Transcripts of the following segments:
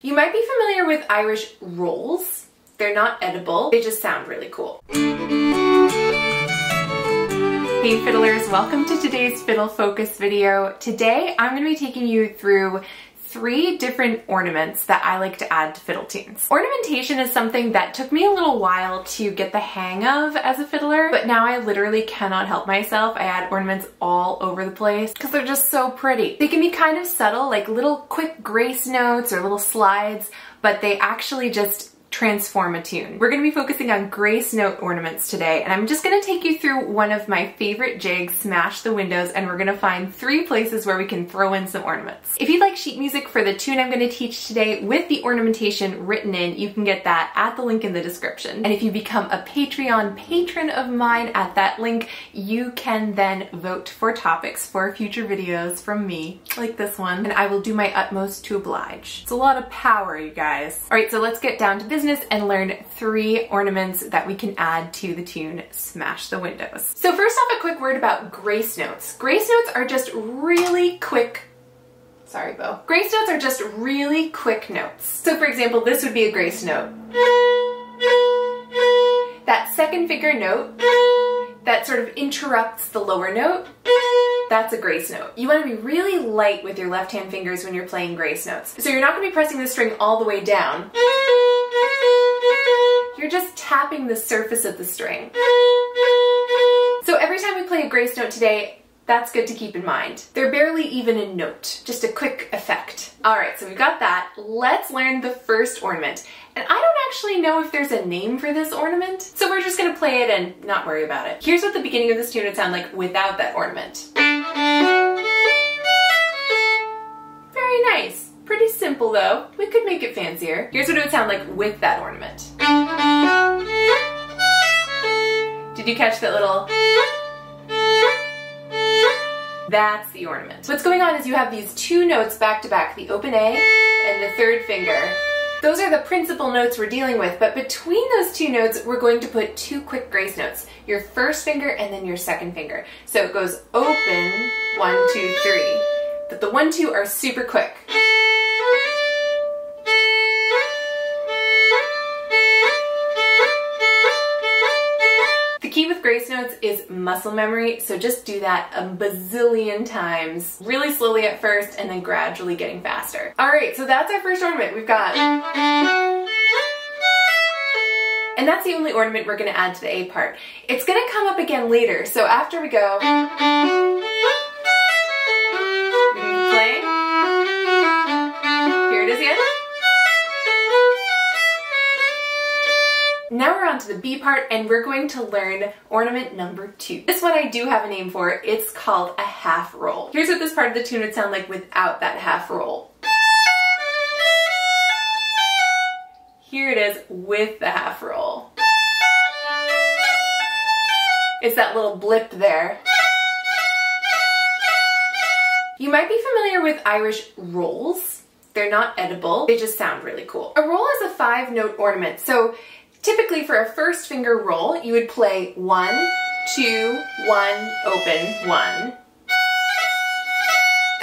You might be familiar with Irish rolls. They're not edible, they just sound really cool. Hey fiddlers, welcome to today's Fiddle Focus video. Today I'm going to be taking you through three different ornaments that I like to add to fiddle tunes. Ornamentation is something that took me a little while to get the hang of as a fiddler, but now I literally cannot help myself. I add ornaments all over the place because they're just so pretty. They can be kind of subtle, like little quick grace notes or little slides, but they actually just transform a tune. We're going to be focusing on grace note ornaments today, and I'm just going to take you through one of my favorite jigs, Smash the Windows, and we're going to find three places where we can throw in some ornaments. If you'd like sheet music for the tune I'm going to teach today with the ornamentation written in, you can get that at the link in the description. And if you become a Patreon patron of mine at that link, you can then vote for topics for future videos from me, like this one, and I will do my utmost to oblige. It's a lot of power, you guys. All right, so let's get down to business business and learn three ornaments that we can add to the tune Smash the Windows. So first off, a quick word about grace notes. Grace notes are just really quick Sorry, Bo. Grace notes are just really quick notes. So for example, this would be a grace note. That second finger note that sort of interrupts the lower note, that's a grace note. You want to be really light with your left hand fingers when you're playing grace notes. So you're not going to be pressing the string all the way down. You're just tapping the surface of the string. So every time we play a grace note today, that's good to keep in mind. They're barely even a note, just a quick effect. All right, so we've got that. Let's learn the first ornament. And I don't actually know if there's a name for this ornament, so we're just gonna play it and not worry about it. Here's what the beginning of this tune would sound like without that ornament. Very nice. Pretty simple though. We could make it fancier. Here's what it would sound like with that ornament. Did you catch that little that's the ornament. What's going on is you have these two notes back to back, the open A and the third finger. Those are the principal notes we're dealing with, but between those two notes, we're going to put two quick grace notes. Your first finger and then your second finger. So it goes open, one, two, three. But the one, two are super quick. Notes is muscle memory, so just do that a bazillion times, really slowly at first and then gradually getting faster. All right, so that's our first ornament. We've got... And that's the only ornament we're gonna add to the A part. It's gonna come up again later, so after we go... to the B part and we're going to learn ornament number two. This one I do have a name for. It's called a half roll. Here's what this part of the tune would sound like without that half roll. Here it is with the half roll. It's that little blip there. You might be familiar with Irish rolls. They're not edible, they just sound really cool. A roll is a five note ornament, so Typically for a first finger roll, you would play one, two, one, open, one.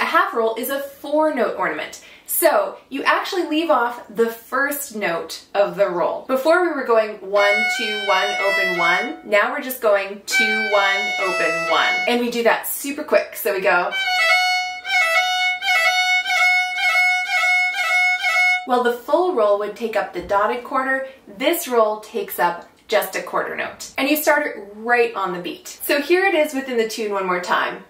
A half roll is a four note ornament. So you actually leave off the first note of the roll. Before we were going one, two, one, open, one. Now we're just going two, one, open, one. And we do that super quick. So we go While the full roll would take up the dotted quarter, this roll takes up just a quarter note. And you start it right on the beat. So here it is within the tune one more time.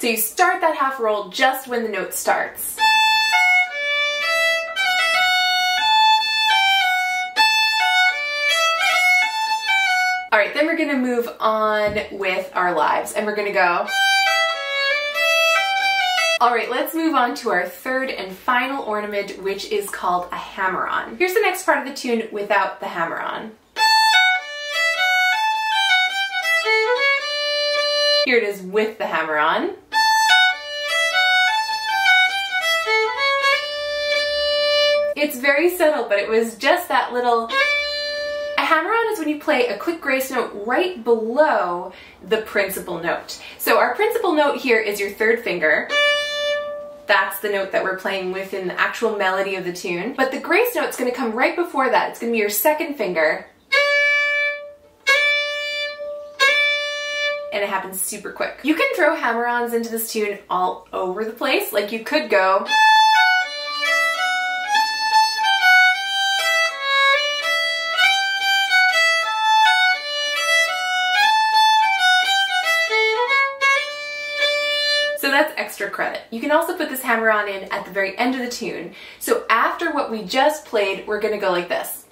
So you start that half roll just when the note starts. All right, then we're gonna move on with our lives and we're gonna go all right, let's move on to our third and final ornament, which is called a hammer-on. Here's the next part of the tune without the hammer-on. Here it is with the hammer-on. It's very subtle, but it was just that little... A hammer-on is when you play a quick grace note right below the principal note. So our principal note here is your third finger. The note that we're playing with in the actual melody of the tune. But the grace note's gonna come right before that. It's gonna be your second finger. and it happens super quick. You can throw hammer-ons into this tune all over the place. Like you could go credit. You can also put this hammer-on in at the very end of the tune. So after what we just played, we're gonna go like this.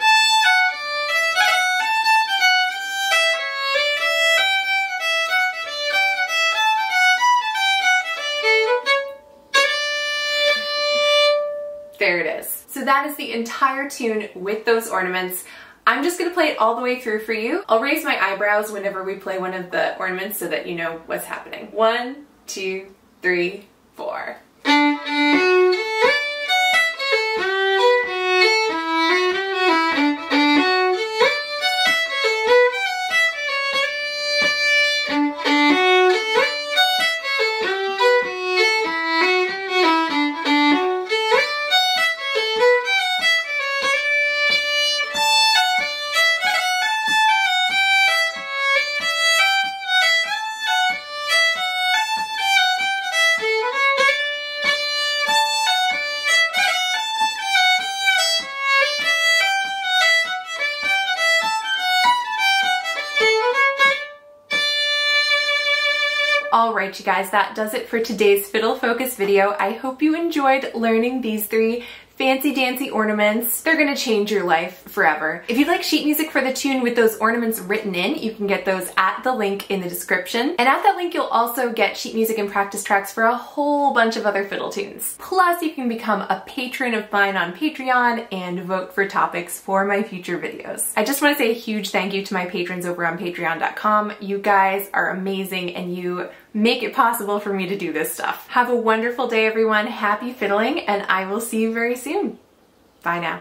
There it is. So that is the entire tune with those ornaments. I'm just gonna play it all the way through for you. I'll raise my eyebrows whenever we play one of the ornaments so that you know what's happening. One, two, three, four. Alright you guys, that does it for today's Fiddle Focus video. I hope you enjoyed learning these three fancy dancy ornaments. They're gonna change your life forever. If you'd like sheet music for the tune with those ornaments written in, you can get those at the link in the description. And at that link, you'll also get sheet music and practice tracks for a whole bunch of other fiddle tunes. Plus, you can become a patron of mine on Patreon and vote for topics for my future videos. I just wanna say a huge thank you to my patrons over on patreon.com. You guys are amazing and you make it possible for me to do this stuff. Have a wonderful day, everyone. Happy fiddling, and I will see you very soon. Bye now.